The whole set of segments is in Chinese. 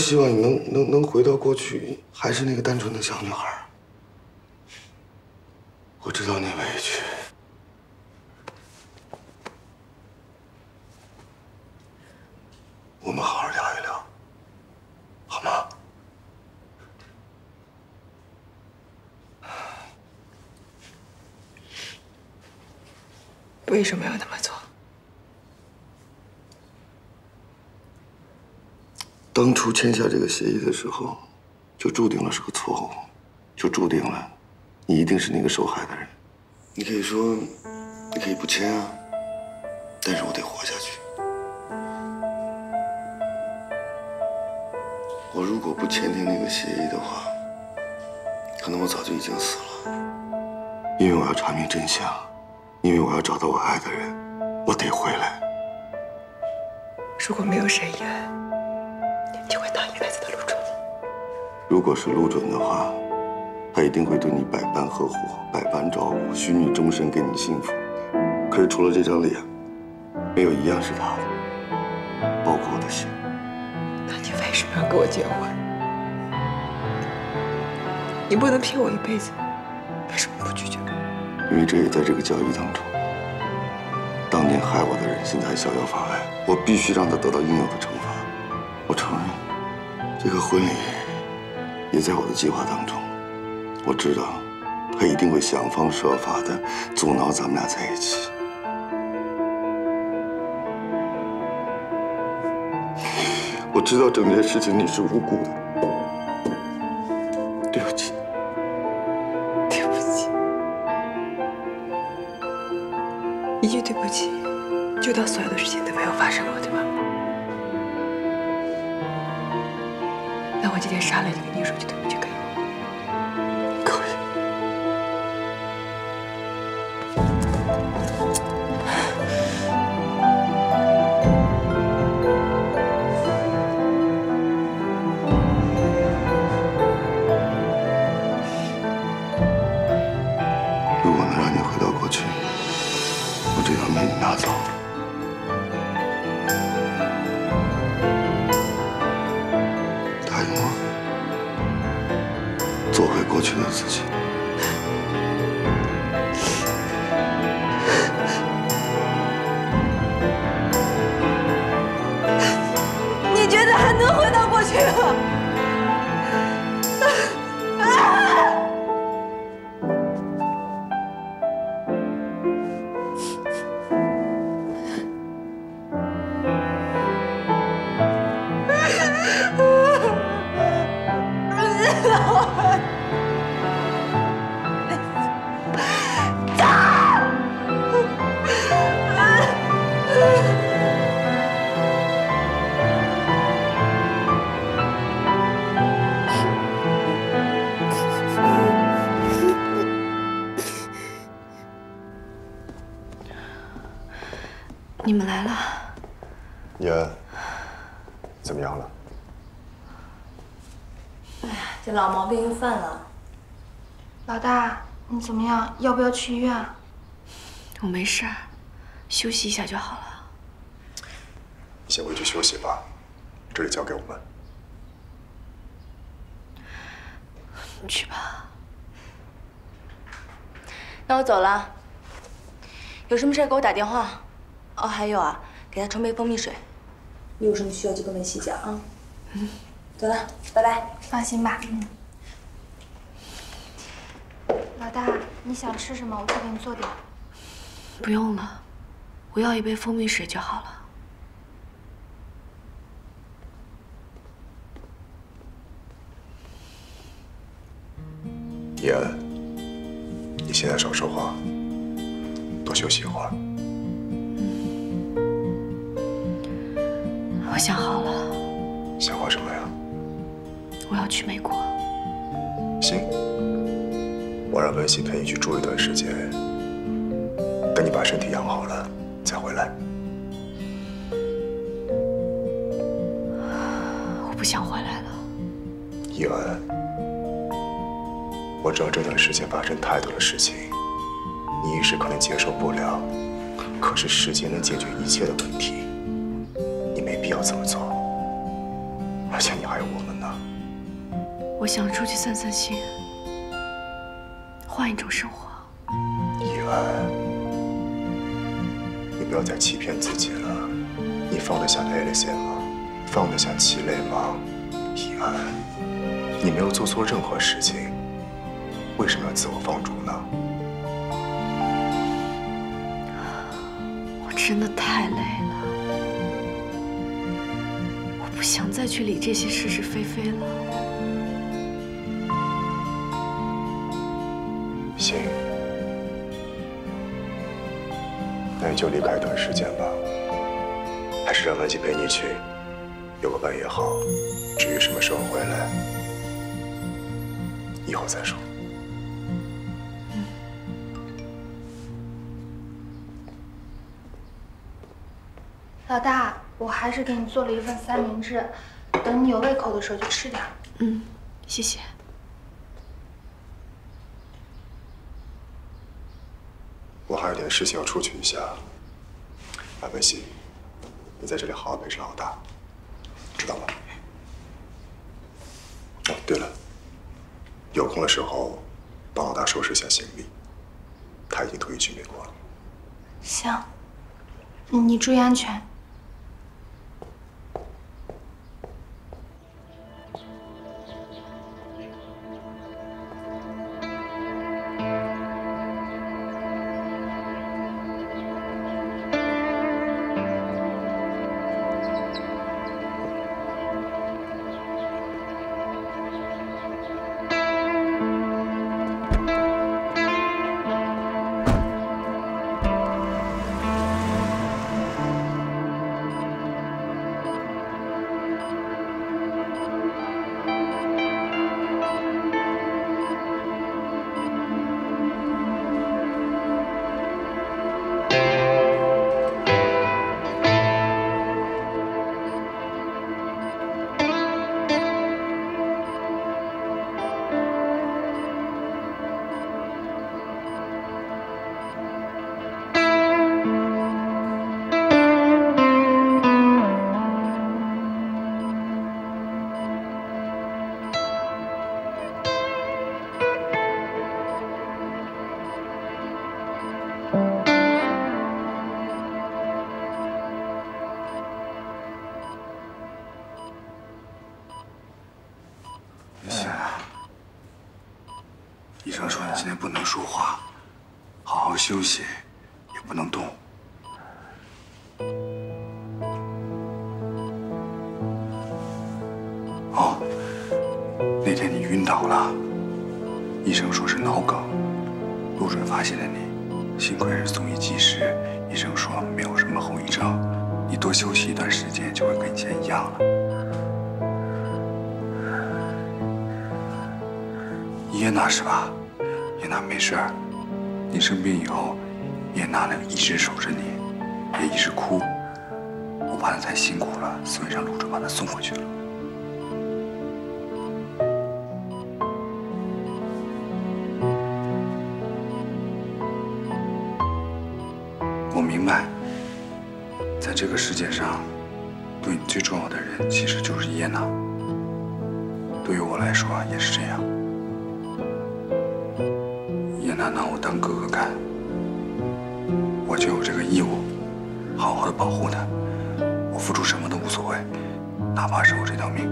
希望你能能能回到过去，还是那个单纯的小女孩。我知道你委屈，我们好好聊一聊，好吗？为什么要那么做？当初签下这个协议的时候，就注定了是个错误，就注定了你一定是那个受害的人。你可以说，你可以不签啊，但是我得活下去。我如果不签订那个协议的话，可能我早就已经死了。因为我要查明真相，因为我要找到我爱的人，我得回来。如果没有沈一如果是陆准的话，他一定会对你百般呵护、百般照顾，许你终身，给你幸福。可是除了这张脸，没有一样是他的，包括我的心。那你为什么要跟我结婚？你不能骗我一辈子，为什么不拒绝？因为这也在这个交易当中。当年害我的人现在还逍遥法外，我必须让他得到应有的惩罚。我承认，这个婚礼也在我的计划当中。我知道，他一定会想方设法的阻挠咱们俩在一起。我知道整件事情你是无辜的，自己。你们来了，爷，怎么样了？哎呀这老毛病又犯了。老大，你怎么样？要不要去医院？我没事儿，休息一下就好了。你先回去休息吧，这里交给我们。你去吧。那我走了，有什么事给我打电话。哦，还有啊，给他冲杯蜂蜜水。你有什么需要就跟文熙讲啊。嗯，走了，拜拜。放心吧。嗯。老大，你想吃什么？我去给你做点。不用了，我要一杯蜂蜜水就好了。爷，你现在少说话，多休息一会儿。想好了，想好什么呀？我要去美国。行，我让文熙陪你去住一段时间，等你把身体养好了再回来。我不想回来了。伊恩，我知道这段时间发生太多的事情，你一时可能接受不了。可是时间能解决一切的问题，必要这么做。而且你还有我们呢。我想出去散散心，换一种生活。伊恩，你不要再欺骗自己了。你放得下蕾蕾线吗？放得下齐磊吗？伊恩，你没有做错任何事情，为什么要自我放逐呢？我真的太累了，想再去理这些是是非非了。行，那你就离开一段时间吧，还是让文姬陪你去，有个伴也好。至于什么时候回来，以后再说。老大，我还是给你做了一份三明治，等你有胃口的时候就吃点。嗯，谢谢。我还有点事情要出去一下。啊，文熙，你在这里好好陪着老大，知道吗？哦，对了，有空的时候帮老大收拾一下行李，他已经特意去美国了。行，你注意安全。医生说你今天不能说话，好好休息，也不能动。哦，那天你晕倒了，医生说是脑梗，陆准发现了你，幸亏是送医及时，医生说没有什么后遗症，你多休息一段时间就会跟以前一样了。耶娜是吧？耶娜没事。你生病以后，耶娜呢一直守着你，也一直哭。我怕她太辛苦了，所以让陆准把她送回去了。我明白，在这个世界上，对你最重要的人其实就是耶娜。对于我来说也是这样。叶娜拿我当哥哥看，我就有这个义务，好好的保护他。我付出什么都无所谓，哪怕是我这条命。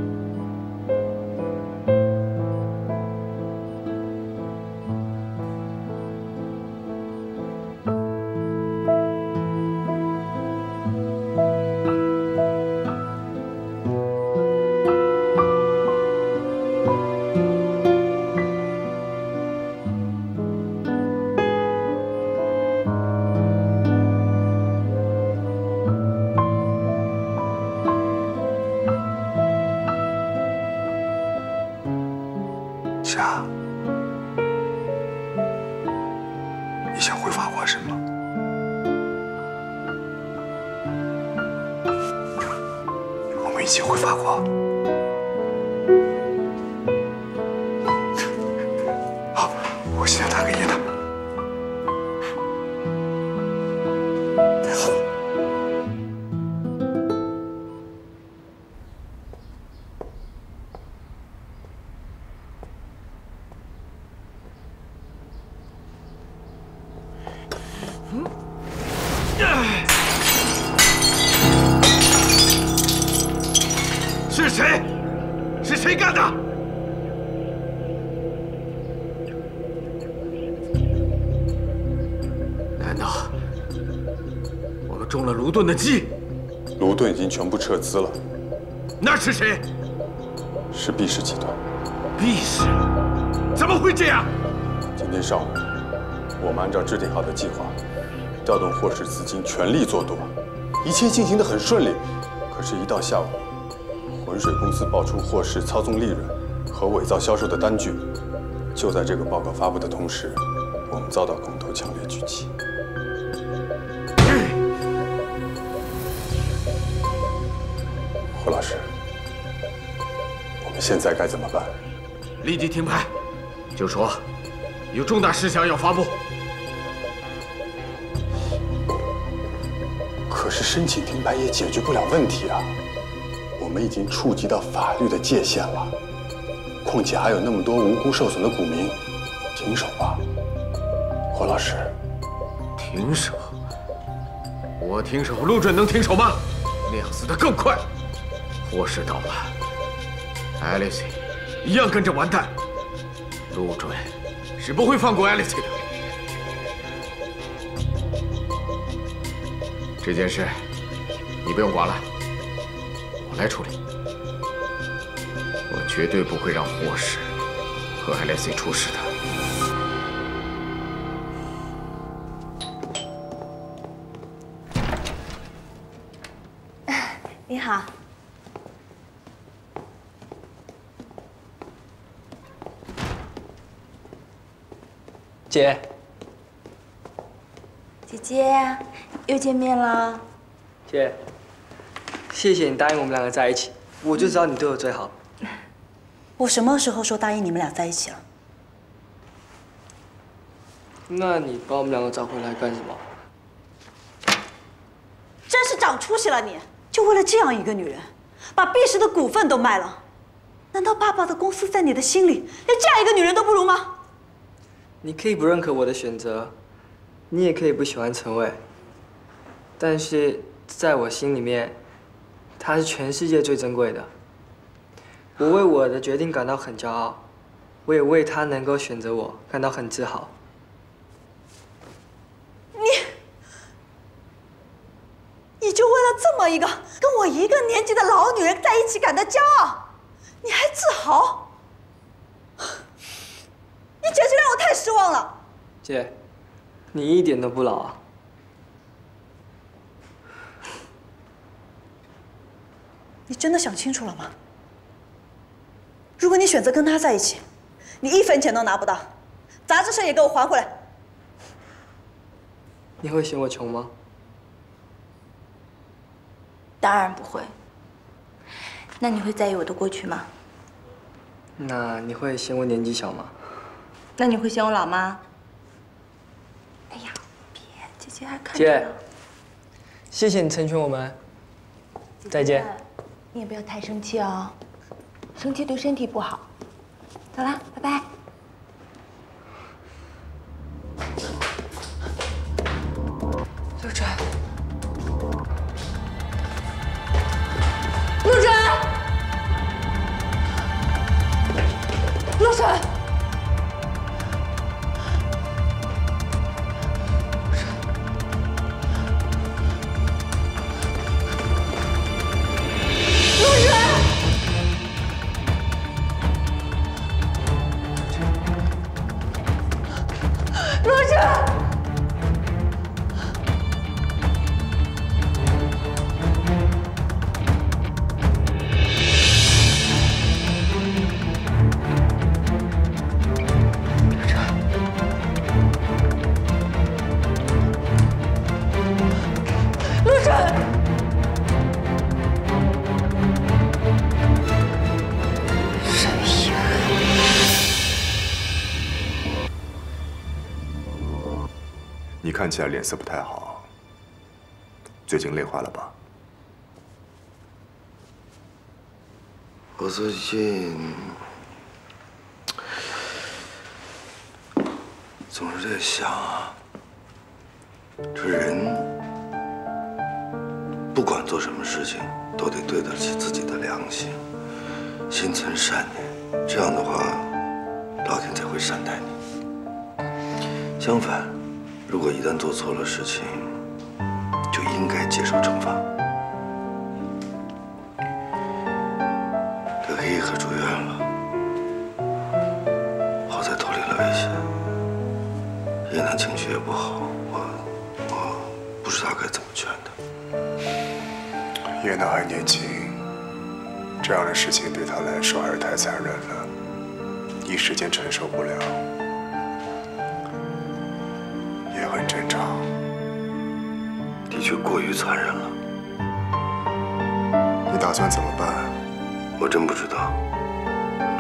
是谁？是毕氏集团。毕氏？怎么会这样？今天上午，我们按照制定好的计划，调动霍氏资金，全力做多，一切进行得很顺利。可是，一到下午，浑水公司爆出霍氏操纵利润和伪造销售的单据。就在这个报告发布的同时，我们遭到工头强烈狙击。现在该怎么办？立即停牌，就说有重大事项要发布。可是申请停牌也解决不了问题啊！我们已经触及到法律的界限了，况且还有那么多无辜受损的股民，停手吧，霍老师。停手？我停手，陆准能停手吗？那样死得更快。霍氏倒了，艾丽西一样跟着完蛋。陆准是不会放过艾丽西的。这件事你不用管了，我来处理。我绝对不会让霍氏和艾丽西出事的。你好，姐，姐姐，又见面了。姐，谢谢你答应我们两个在一起，我就知道你对我最好。我什么时候说答应你们俩在一起了？那你把我们两个找回来干什么？真是长出息了你！就为了这样一个女人，把毕氏的股份都卖了。难道爸爸的公司在你的心里连这样一个女人都不如吗？你可以不认可我的选择，你也可以不喜欢陈伟，但是在我心里面，他是全世界最珍贵的。我为我的决定感到很骄傲，我也为他能够选择我感到很自豪。你，你就为了这么一个跟我一个年纪的老女人在一起感到骄傲，你还自豪？你简直让我太失望了！姐，你一点都不老啊！你真的想清楚了吗？如果你选择跟他在一起，你一分钱都拿不到，杂志社也给我还回来。你会嫌我穷吗？当然不会。那你会在意我的过去吗？那你会嫌我年纪小吗？那你会嫌我老吗？哎呀，别，姐姐还看着姐呢。，谢谢你成全我们。再见。你也不要太生气哦，生气对身体不好。走了，拜拜。看起来脸色不太好，最近累坏了吧？我最近总是在想啊，这人不管做什么事情，都得对得起自己的良心，心存善念，这样的话，老天才会善待你。相反，如果一旦做错了事情，就应该接受惩罚。德黑可住院了，好在脱离了危险。叶楠情绪也不好，我我不知道该怎么劝他。叶楠还年轻，这样的事情对他来说还是太残忍了，一时间承受不了，的确过于残忍了。你打算怎么办？我真不知道，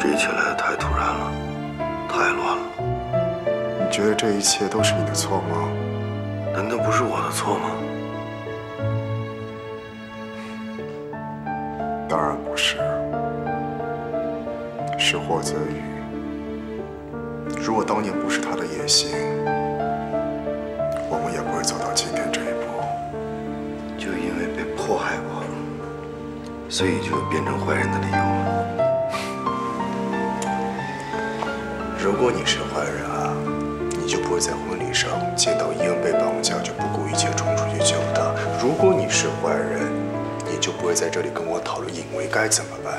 这一切来得太突然了，太乱了。你觉得这一切都是你的错吗？难道不是我的错吗？当然不是，是霍泽宇。所以就有变成坏人的理由了。如果你是坏人啊，你就不会在婚礼上见到伊恩被绑架就不顾一切冲出去救他。如果你是坏人，你就不会在这里跟我讨论尹威该怎么办，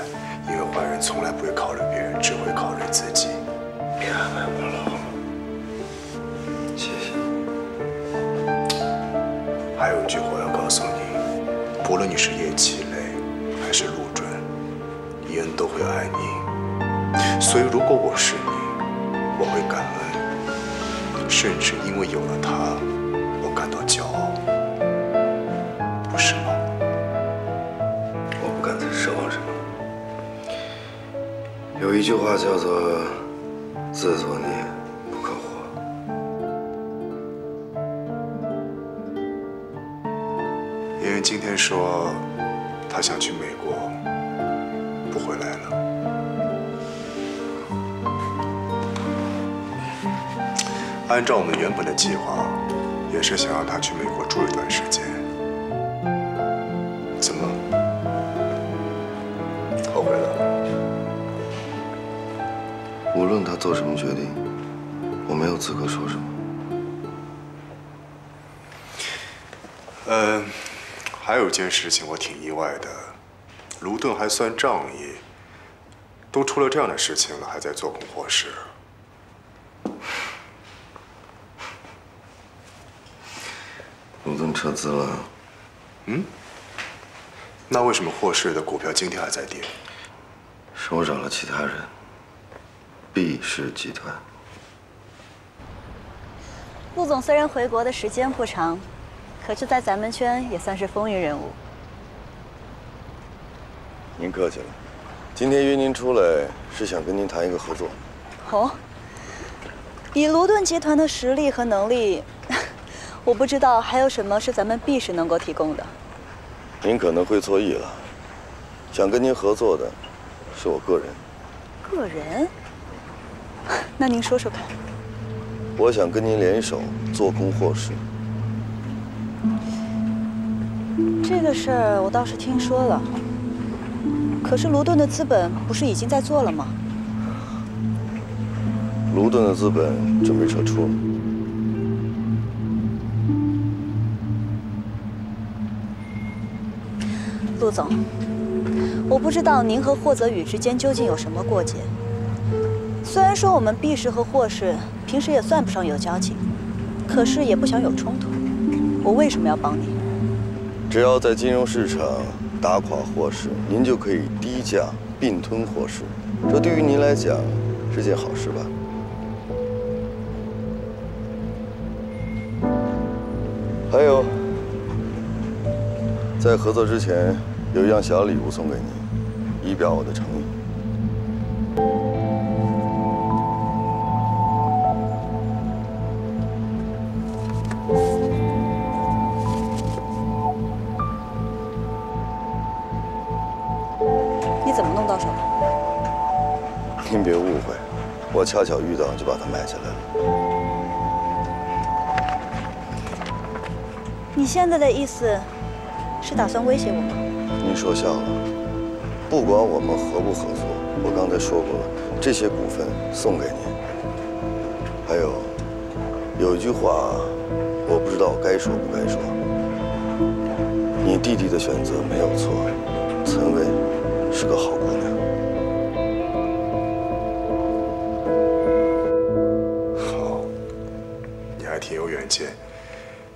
因为坏人从来不会考虑别人，只会考虑自己。别安慰我了，好吗？谢谢。还有一句话要告诉你，不论你是叶齐雷还是陆准，伊恩都会爱你。所以如果我是你，我会感恩，甚至因为有了他，我感到骄傲，不是吗？我不敢再奢望什么。有一句话叫做“自作孽按照我们原本的计划，也是想让他去美国住一段时间。怎么？后悔了？”。无论他做什么决定，我没有资格说什么。嗯，还有一件事情我挺意外的，卢顿还算仗义，都出了这样的事情了，还在做空霍氏。卢顿撤资了，嗯？那为什么霍氏的股票今天还在跌？是我找了其他人。毕氏集团。陆总虽然回国的时间不长，可是，在咱们圈也算是风云人物。您客气了，今天约您出来是想跟您谈一个合作。哦，以卢顿集团的实力和能力，我不知道还有什么是咱们毕氏能够提供的。您可能会错意了，想跟您合作的是我个人。个人？那您说说看。我想跟您联手做空霍氏。这个事儿我倒是听说了，可是卢顿的资本不是已经在做了吗？卢顿的资本准备撤出陆总，我不知道您和霍泽宇之间究竟有什么过节。虽然说我们毕氏和霍氏平时也算不上有交情，可是也不想有冲突。我为什么要帮你？只要在金融市场打垮霍氏，您就可以低价并吞霍氏，这对于您来讲是件好事吧？还有，在合作之前，有一样小礼物送给你，以表我的诚意。你怎么弄到手的？您别误会，我恰巧遇到就把它买下来了。你现在的意思是打算威胁我吗？您说笑了，不管我们合不合作，我刚才说过了，这些股份送给您。还有，有一句话，我不知道该说不该说。你弟弟的选择没有错，岑薇是个好姑娘。好，你还挺有远见，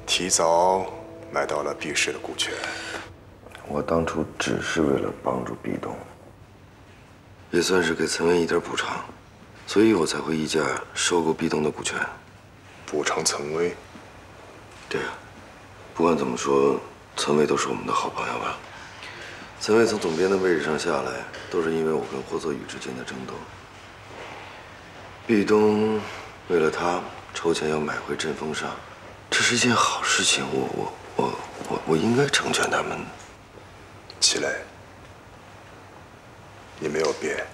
提早买到了毕氏的股权。我当初只是为了帮助毕东，也算是给岑薇一点补偿，所以我才会溢价收购毕东的股权。补偿岑薇？对啊，不管怎么说，岑薇都是我们的好朋友吧。岑薇从总编的位置上下来，都是因为我跟霍泽宇之间的争斗。毕东为了他筹钱要买回阵风纱，这是一件好事情，我我我我我应该成全他们。齐磊，你没有变，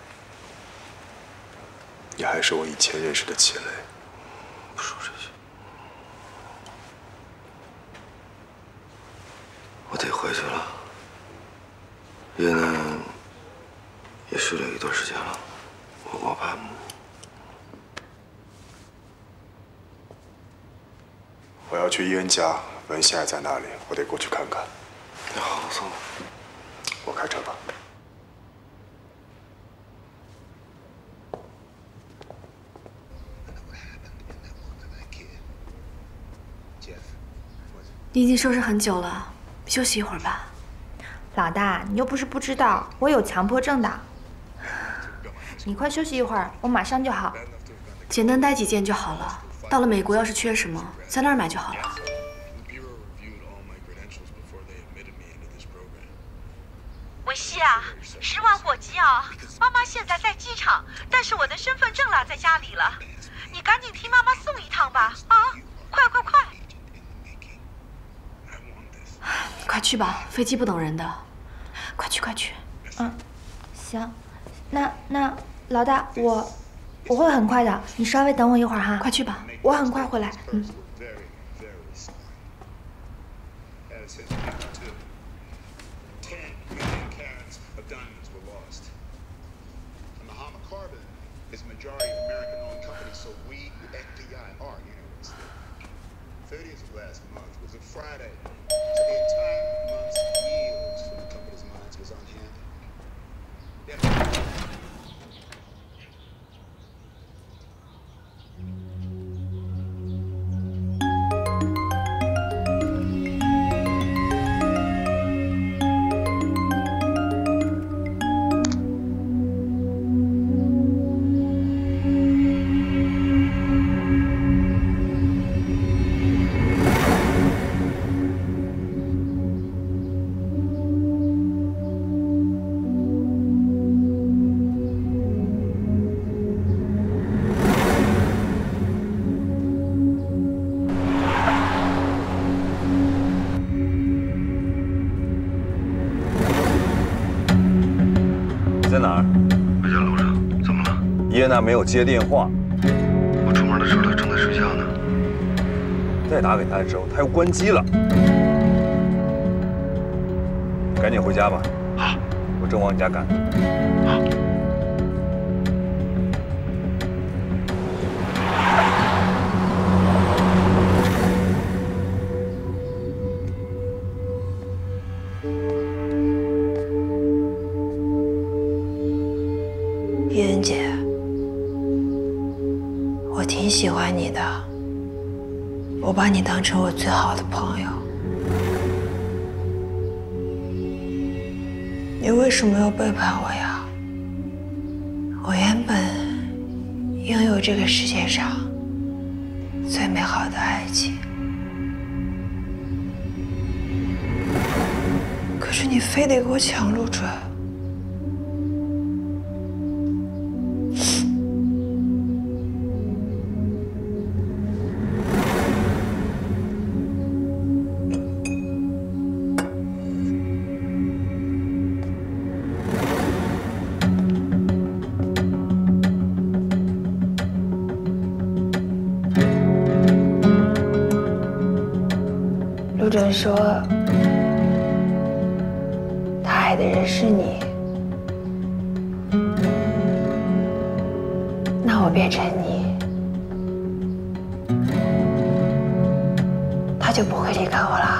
你还是我以前认识的齐磊。不说这些，我得回去了。叶楠也睡了一段时间了，我我怕。我要去伊恩家，问现在在哪里，我得过去看看。好，送我。我开车吧。你已经收拾很久了，休息一会儿吧。老大，你又不是不知道，我有强迫症的。你快休息一会儿，我马上就好。简单带几件就好了。到了美国，要是缺什么，在那儿买就好了。文熙啊，十万火急啊！妈妈现在在机场，但是我的身份证落在家里了。你赶紧替妈妈送一趟吧！啊，快快快！快去吧，飞机不等人的。快去快去。嗯，行。那那老大，我我会很快的，你稍微等我一会儿哈。快去吧，我很快回来。嗯。耶娜没有接电话。我出门的时候他正在睡觉呢。再打给他的时候，他又关机了。赶紧回家吧。好，我正往你家赶。好。叶恩姐，我挺喜欢你的，我把你当成我最好的朋友。你为什么要背叛我呀？我原本拥有这个世界上最美好的爱情，可是你非得给我抢陆准。陆准说，他爱的人是你，那我变成你，他就不会离开我了。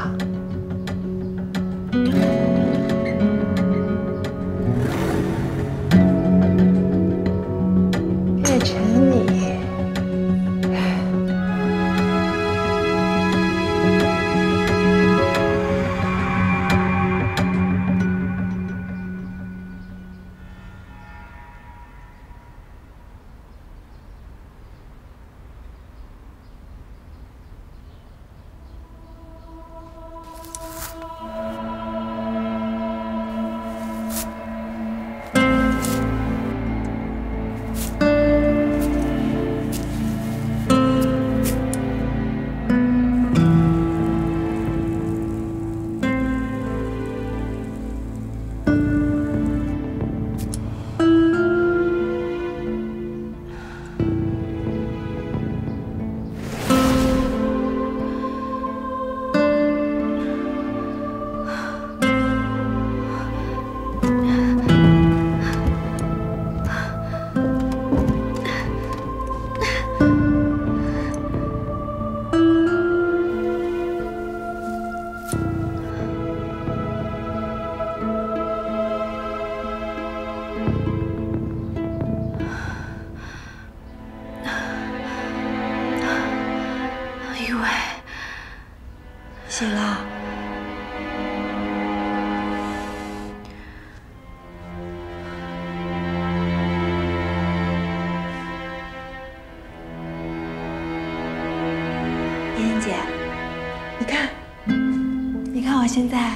现在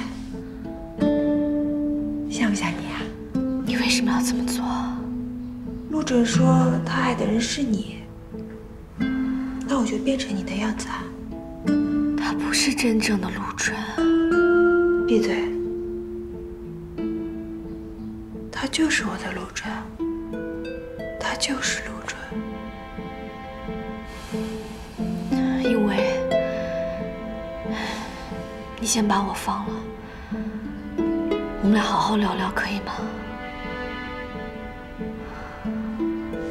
像不像你啊？你为什么要这么做？陆准说他爱的人是你，那我就变成你的样子啊！他不是真正的陆准，闭嘴！他就是我的陆准，他就是陆准。你先把我放了，我们俩好好聊聊，可以吗？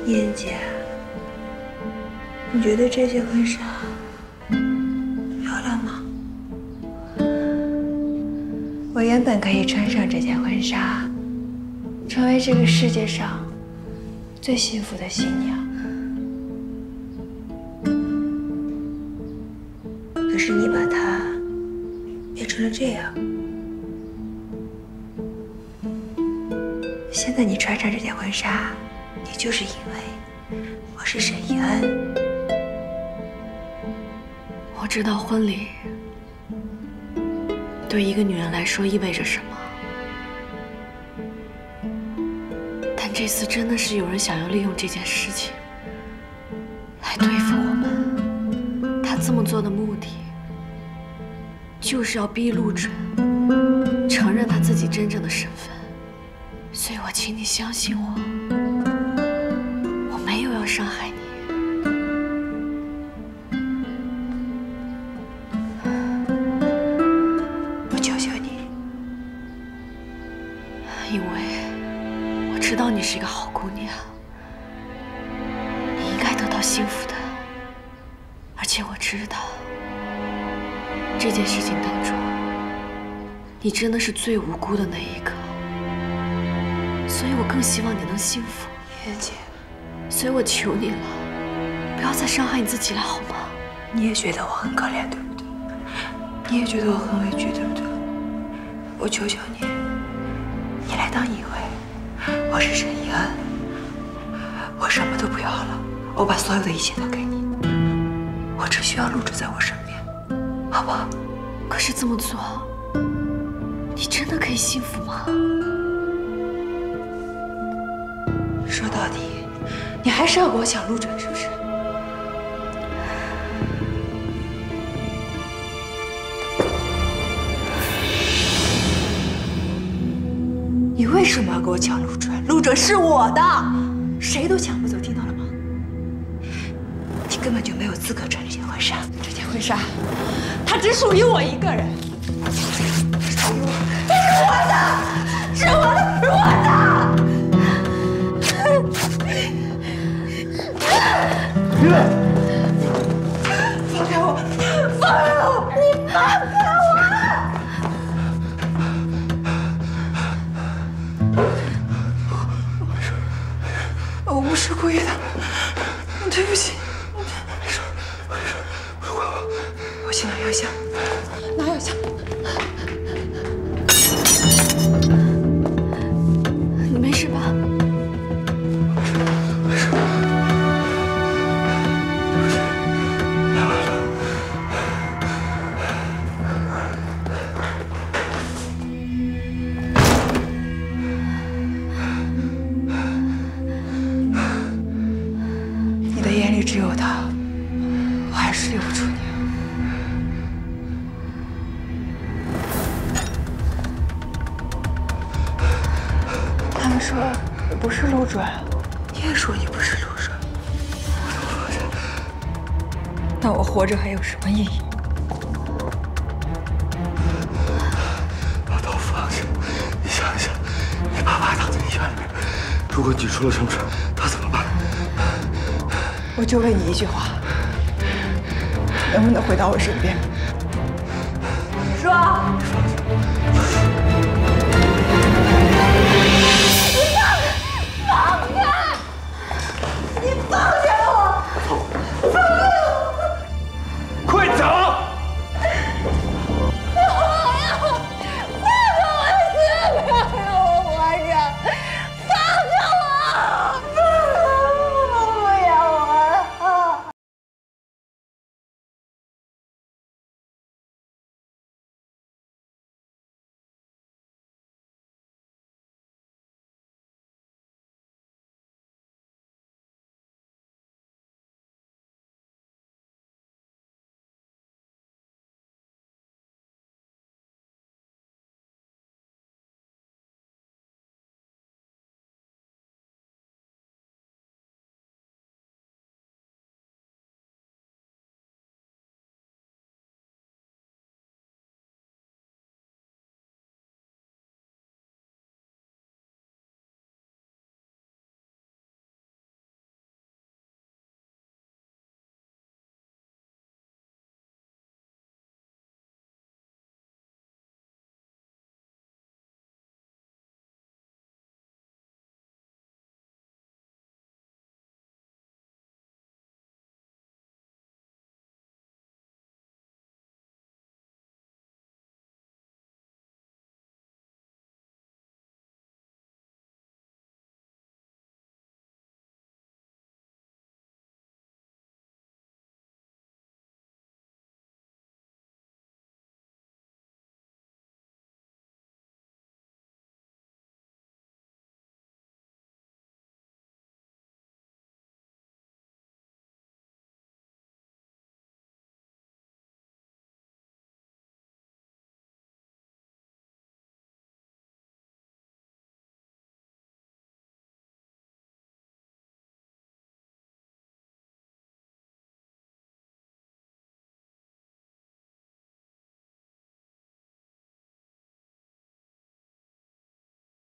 燕姐，你觉得这件婚纱漂亮吗？我原本可以穿上这件婚纱，成为这个世界上最幸福的新娘。莎，你就是因为我是沈怡恩。我知道婚礼对一个女人来说意味着什么，但这次真的是有人想要利用这件事情来对付我们。他这么做的目的，就是要逼陆准承认他自己真正的身份。请你相信我，我没有要伤害你。我求求你，因为我知道你是一个好姑娘，你应该得到幸福的。而且我知道，这件事情当中，你真的是最无辜的那一个。更希望你能幸福，妍姐。所以我求你了，不要再伤害你自己了，好吗？你也觉得我很可怜，对不对？你也觉得我很委屈，对不对？我求求你，你来当一位，我是沈一恩，我什么都不要了，我把所有的一切都给你，我只需要陆准在我身边，好不好？可是这么做，你真的可以幸福吗？说到底你还是要跟我抢陆准是不是？你为什么要跟我抢陆准陆准是我的谁都抢不走听到了吗？你根本就没有资格穿这件婚纱。这件婚纱它只属于我一个人。它属于我它是我的是我的是我的。月，放开我，放开我，你放开我！我没事，我不是故意的，对不起。